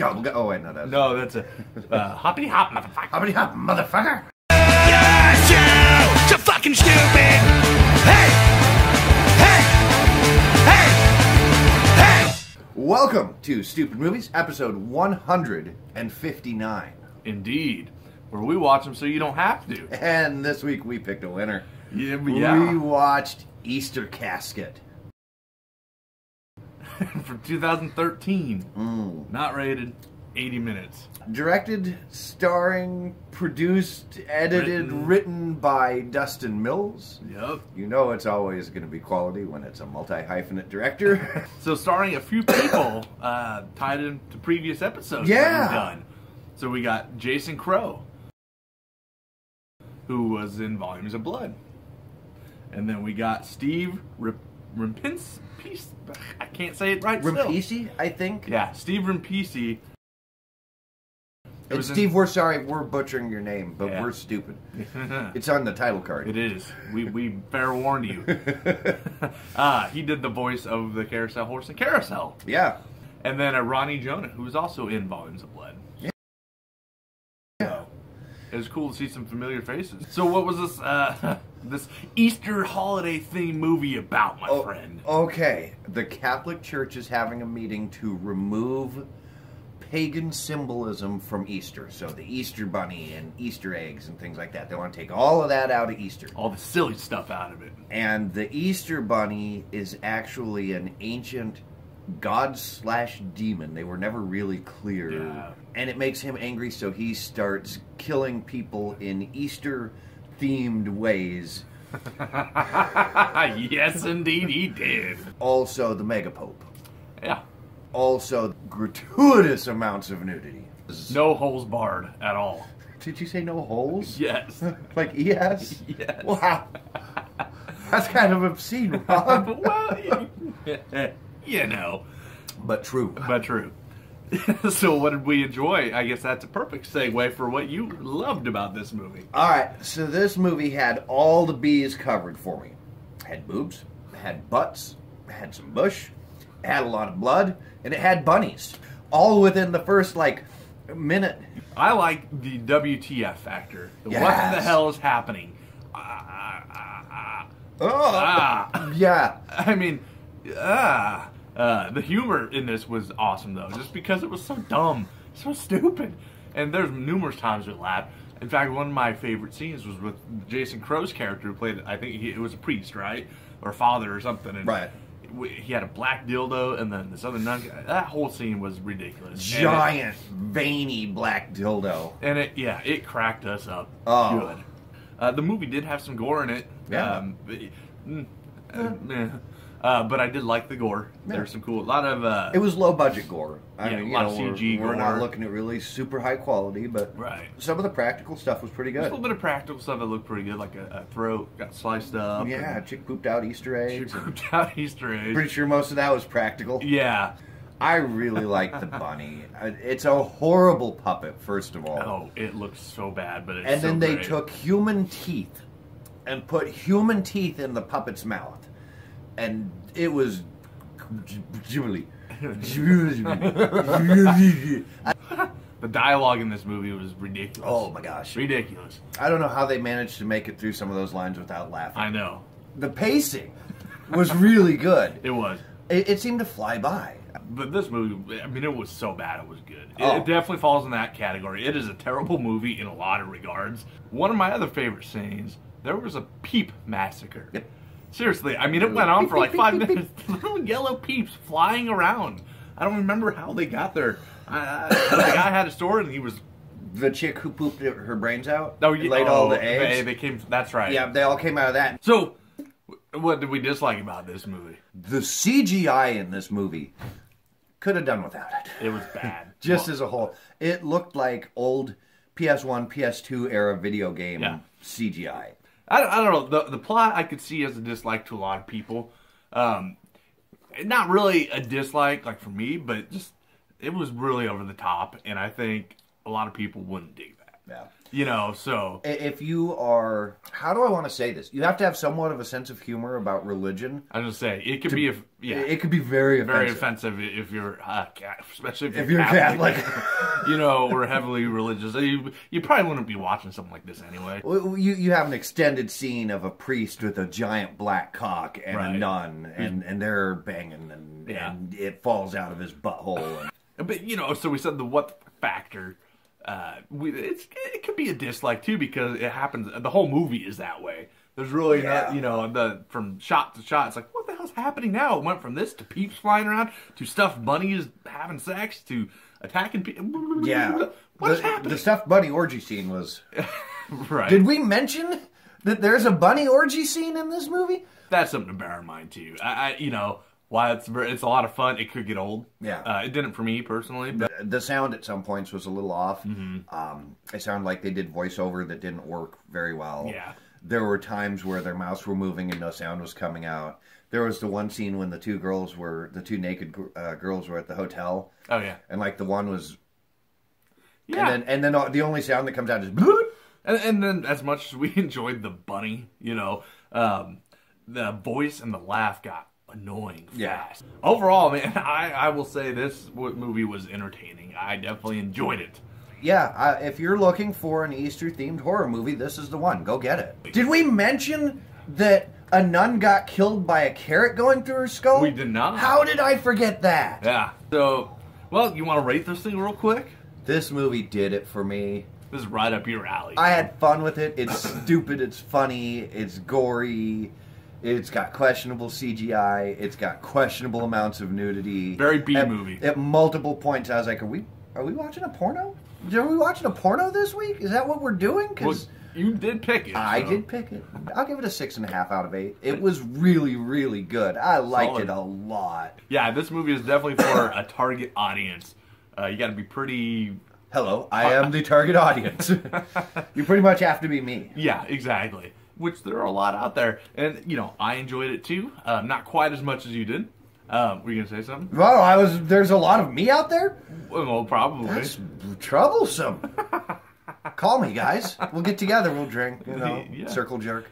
Gobble, go- oh wait, no, that's No, that's a uh, hoppity hop motherfucker. Hoppity hop, motherfucker. Yes, you! You're fucking stupid! Hey! Hey! Hey! Hey! Welcome to Stoopid Movies, episode 159. Indeed, where we watch them so you don't have to. And this week we picked a winner. Yeah, but We watched Easter Casket. From 2013, Mm. not rated, 80 minutes. Directed, starring, produced, edited, Written. written, by Dustin Mills. Yep. You know it's always going to be quality when it's a multi hyphenate director. So starring a few people uh, tied into previous episodes that Yeah. we've done. So we got Jason Crow, who was in Volumes of Blood, and then we got Steve Rip- Rimpins. Peace- I can't say it right. Rimpisi, I think. Yeah, Steve Rimpisi. It And was in- Steve, we're sorry, we're butchering your name, but Yeah. we're stupid. It's on the title card. It is. We we fair warned you. uh, he did the voice of the carousel horse in carousel, Yeah. and then uh, Ronnie Jonah, who was also in Volumes of Blood. Yeah. It was cool to see some familiar faces. So, what was this uh, this Easter holiday theme movie about, my Oh, friend? Okay. The Catholic Church is having a meeting to remove pagan symbolism from Easter. So the Easter bunny and Easter eggs and things like that. They want to take all of that out of Easter. All the silly stuff out of it. And the Easter bunny is actually an ancient god slash demon. They were never really clear. Yeah. And it makes him angry, so he starts killing people in Easter themed ways. yes, indeed, he did. Also, the Megapope. Yeah, Also, gratuitous amounts of nudity. no holes barred at all. Did you say no holes? Yes. like ES? Yes. Wow. That's kind of obscene, Rob. well, you, you know, but true. but true. so, what did we enjoy? I guess that's a perfect segue for what you loved about this movie. All right, so this movie had all the B's covered for me. Had boobs, had butts, had some bush, had a lot of blood, and it had bunnies. All within the first like minute. I like the WTF factor. The What Yes. the hell is happening? Ah, ah, ah, Oh, ah. yeah. I mean, ah. Uh, the humor in this was awesome though, just because it was so dumb, so stupid, and there's numerous times we laughed. In fact, one of my favorite scenes was with Jason Crow's character who played. I think he, it was a priest, right, or father or something. And Right. He had a black dildo, and then this other nun. That whole scene was ridiculous. And it- Giant, veiny black dildo. and it yeah it cracked us up Oh. good uh, the movie did have some gore in it Yeah. um, but, mm, uh, meh. Uh, but I did like the gore Yeah. there's some cool a lot of uh, It was low budget gore. I Yeah, mean, a you lot know, of we're, CG we're not looking at really super high quality, but right some of the practical stuff was pretty There's a little bit of practical stuff that looked pretty good like a, a throat got sliced up Yeah, and chick pooped out Easter she eggs. pooped out Easter eggs Pretty sure most of that was practical. yeah I really like the bunny. It's a horrible puppet, first of all. oh it looks so bad but it's and so then they great. took human teeth and put human teeth in the puppet's mouth. And it was Jubilee. the dialogue in this movie was ridiculous oh my gosh. ridiculous I don't know how they managed to make it through some of those lines without laughing. I know The pacing was really good. it was It, it seemed to fly by. But this movie, I mean, it was so bad it was good. It, Oh. it definitely falls in that category. It is a terrible movie in a lot of regards. One of my other favorite scenes, there was a peep massacre. Yep. Seriously, I mean, it went on for like five minutes. Little yellow peeps flying around. I don't remember how they got there. Uh, the guy had a store and he was. The chick who pooped her brains out Oh, and yeah, laid all oh, the eggs. They, they came. That's right. Yeah, they all came out of that. So, what did we dislike about this movie? The CGI in this movie could have done without it. It was bad. Just Well, as a whole, it looked like old PS1, PS2 era video game Yeah. CGI. I, I don't know. The, the plot I could see as a dislike to a lot of people. Um, not really a dislike, like for me, but just it was really over the top, and I think a lot of people wouldn't dig. Yeah. You know, so If you are, how do I want to say this? You have to have somewhat of a sense of humor about religion. I was gonna say it could be a yeah. It could be very offensive. very offensive if you're uh, especially if you're, If you're Catholic, Catholic. you know, or heavily religious. You, you probably wouldn't be watching something like this anyway. Well, You you have an extended scene of a priest with a giant black cock and Right. a nun, and, and they're banging, and, Yeah. and it falls out of his butthole. And, But you know, so we said the what factor. Uh, we, it's it could be a dislike too because it happens. The whole movie is that way. There's really Yeah. not, you know, the from shot to shot. It's like what the hell's happening now? It went from this to peeps flying around to stuffed bunnies having sex to attacking people. yeah, what's the, happening? the stuffed bunny orgy scene was. right. Did we mention that there's a bunny orgy scene in this movie? that's something to bear in mind too. I, I you know, while it's it's a lot of fun, it could get old. Yeah. uh, it didn't for me personally, but The sound at some points was a little off. Mm-hmm. Um, it sounded like they did voiceover that didn't work very well. Yeah. There were times where their mouths were moving and no sound was coming out. There was the one scene when the two girls were the two naked uh, girls were at the hotel, oh yeah, and like the one was, yeah. and then and then the only sound that comes out is. And, and then, as much as we enjoyed the bunny, you know, um, the voice and the laugh got annoying Yeah. fast. Overall, man, I, I will say this movie was entertaining. I definitely enjoyed it. Yeah, uh, if you're looking for an Easter themed horror movie, this is the one. Go get it. Did we mention that a nun got killed by a carrot going through her skull? We did not. How did I forget that? Yeah. So, well, you want to rate this thing real quick? This movie did it for me. This is right up your alley. I had fun with it. It's stupid. It's funny. It's gory. It's got questionable CGI. It's got questionable amounts of nudity. Very B At- movie. At multiple points, I was like, "Are we? Are we watching a porno? Are we watching a porno this week? Is that what we're doing?" well, Because you did pick it. I so- did pick it. I'll give it a six and a half out of eight. It was really, really good. I liked Solid. it a lot. Yeah, this movie is definitely for a target audience. Uh, you got to be pretty. Hello, I am the target audience. you pretty much have to be me. Yeah, exactly. Which there are a lot out there, and you know I enjoyed it too. Um, not quite as much as you did. Um, were you gonna say something? Well, I was. There's a lot of me out there. Well, probably. That's troublesome. Call me, guys. We'll get together. We'll drink. You know, Yeah. circle jerk.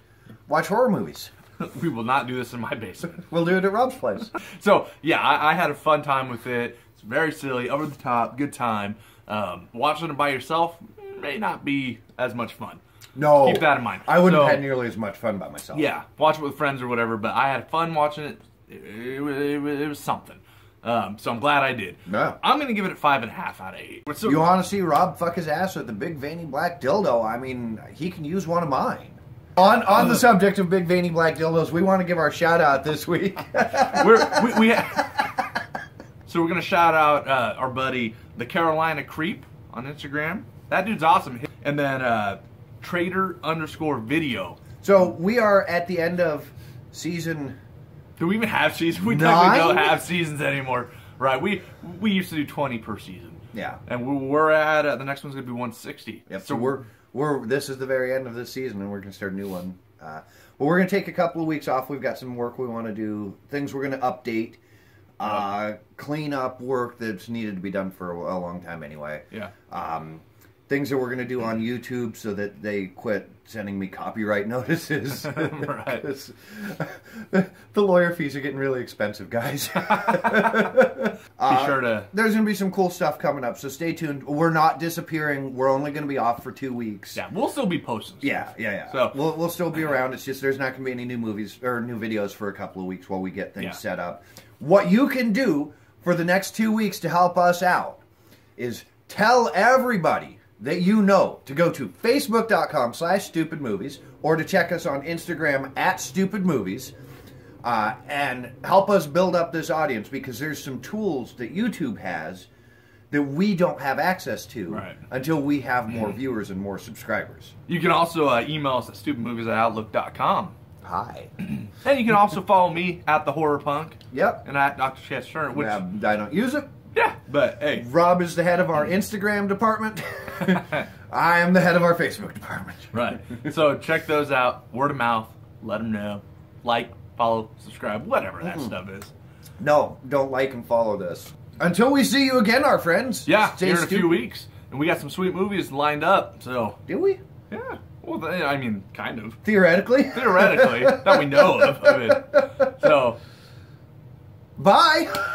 Watch horror movies. we will not do this in my basement. We'll do it at Rob's place. so yeah, I, I had a fun time with it. It's very silly, over the top, good time. Um, watching it by yourself may not be as much fun. No, Keep that in mind. I wouldn't So- have had nearly as much fun by myself. Yeah, watch it with friends or whatever. But I had fun watching it. It, it, was- it, it was something. Um, so I'm glad I did. Yeah. I'm gonna give it a five and a half out of eight. So, You want to see Rob fuck his ass with a big veiny black dildo? I mean, he can use one of mine. On on the subject of big veiny black dildos, we want to give our shout out this week. we're, we, we so we're gonna shout out uh, our buddy the Carolina Creep on Instagram. That dude's awesome. And then uh, Trader underscore video. so we are at the end of season. Do we even have seasons? We technically don't have seasons anymore, right? We we used to do twenty per season. Yeah. and we- we're at uh, the next one's gonna be one sixty. Yep. So we're we're this is the very end of this season, and we're gonna start a new one. Uh, well, we're gonna take a couple of weeks off. We've got some work we want to do. Things we're gonna update, uh, clean up work that's needed to be done for a, a long time anyway. yeah. Um, things that we're gonna do on YouTube so that they quit sending me copyright notices. Right. the lawyer fees are getting really expensive, guys. Be uh, sure to There's gonna be some cool stuff coming up, so stay tuned. We're not disappearing. We're only gonna be off for two weeks. yeah. We'll still be posting. Yeah, yeah, yeah. So- we'll we'll still be around. It's just there's not going to be any new movies or new videos for a couple of weeks while we get things Yeah. set up. What you can do for the next two weeks to help us out is tell everybody that you know to go to facebook.com slash stoopid movies or to check us on Instagram at stoopid movies uh, and help us build up this audience because there's some tools that YouTube has that we don't have access to Right. until we have more viewers and more subscribers. You can also uh, email us at stoopidmovies at outlook.com. Hi. And you can also follow me at the horror punk Yep. and at Dr. Chess Turner, which I don't use it. Yeah, but hey, Rob is the head of our mm-hmm. Instagram department. I am the head of our Facebook department. right. so check those out. Word of mouth. Let them know. Like, follow, subscribe, whatever that mm-hmm. stuff is. No, don't like and follow this. Until we see you again, our friends. Yeah, Stay here in a few weeks. and we got some sweet movies lined up. So Do we? yeah, well, I mean, kind of Theoretically. theoretically that we know of. I mean, so Bye.